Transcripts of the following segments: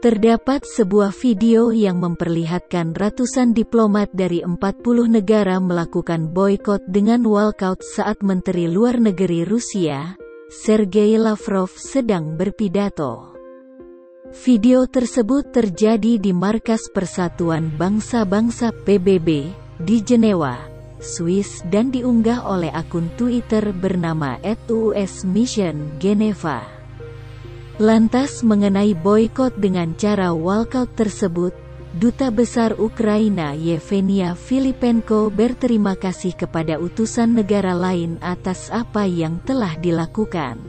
Terdapat sebuah video yang memperlihatkan ratusan diplomat dari 40 negara melakukan boykot dengan walkout saat Menteri Luar Negeri Rusia, Sergei Lavrov sedang berpidato. Video tersebut terjadi di Markas Persatuan Bangsa-Bangsa PBB, di Jenewa, Swiss dan diunggah oleh akun Twitter bernama @us Mission Geneva. Lantas mengenai boykot dengan cara walkout tersebut, Duta Besar Ukraina Yevgenia Filipenko berterima kasih kepada utusan negara lain atas apa yang telah dilakukan.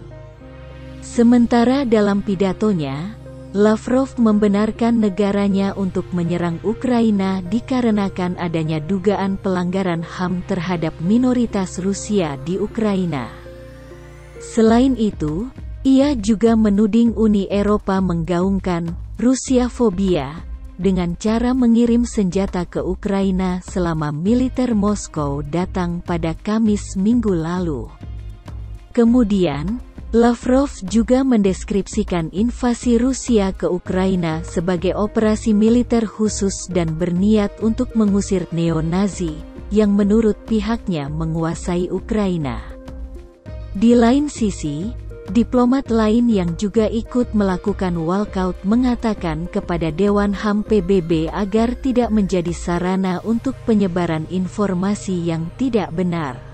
Sementara dalam pidatonya, Lavrov membenarkan negaranya untuk menyerang Ukraina dikarenakan adanya dugaan pelanggaran HAM terhadap minoritas Rusia di Ukraina. Selain itu, ia juga menuding Uni Eropa menggaungkan Rusia fobia dengan cara mengirim senjata ke Ukraina selama militer Moskow datang pada Kamis minggu lalu. Kemudian, Lavrov juga mendeskripsikan invasi Rusia ke Ukraina sebagai operasi militer khusus dan berniat untuk mengusir neo-Nazi, yang menurut pihaknya menguasai Ukraina. Di lain sisi, Diplomat lain yang juga ikut melakukan walkout mengatakan kepada Dewan HAM PBB agar tidak menjadi sarana untuk penyebaran informasi yang tidak benar.